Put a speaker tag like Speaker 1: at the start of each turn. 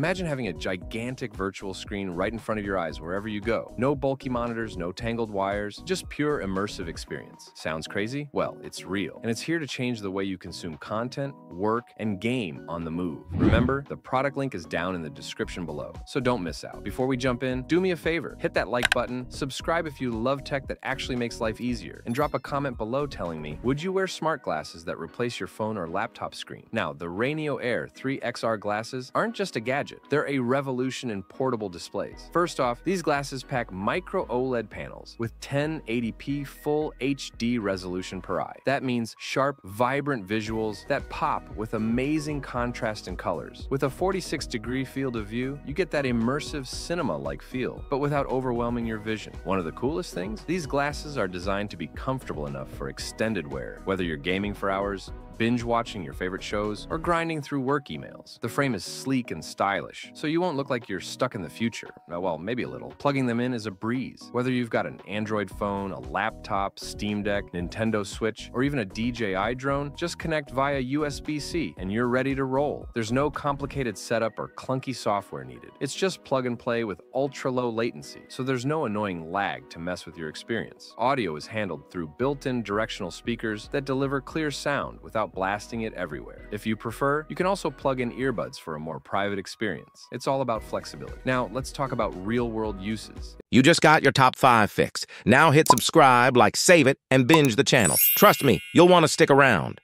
Speaker 1: Imagine having a gigantic virtual screen right in front of your eyes wherever you go. No bulky monitors, no tangled wires, just pure immersive experience. Sounds crazy? Well, it's real. And it's here to change the way you consume content, work, and game on the move. Remember, the product link is down in the description below, so don't miss out. Before we jump in, do me a favor, hit that like button, subscribe if you love tech that actually makes life easier, and drop a comment below telling me, would you wear smart glasses that replace your phone or laptop screen? Now, the RayNeo Air 3 XR glasses aren't just a gadget gadget. They're a revolution in portable displays. First off, these glasses pack micro OLED panels with 1080p full HD resolution per eye. That means sharp, vibrant visuals that pop with amazing contrast and colors. With a 46 degree field of view, you get that immersive cinema-like feel, but without overwhelming your vision. One of the coolest things? These glasses are designed to be comfortable enough for extended wear. Whether you're gaming for hours, binge watching your favorite shows, or grinding through work emails. The frame is sleek and stylish, so you won't look like you're stuck in the future. Uh, well, maybe a little. Plugging them in is a breeze. Whether you've got an Android phone, a laptop, Steam Deck, Nintendo Switch, or even a DJI drone, just connect via USB-C and you're ready to roll. There's no complicated setup or clunky software needed. It's just plug and play with ultra-low latency, so there's no annoying lag to mess with your experience. Audio is handled through built-in directional speakers that deliver clear sound without without blasting it everywhere. If you prefer, you can also plug in earbuds for a more private experience. It's all about flexibility. Now, let's talk about real-world uses.
Speaker 2: You just got your top five fix. Now hit subscribe, like save it, and binge the channel. Trust me, you'll want to stick around.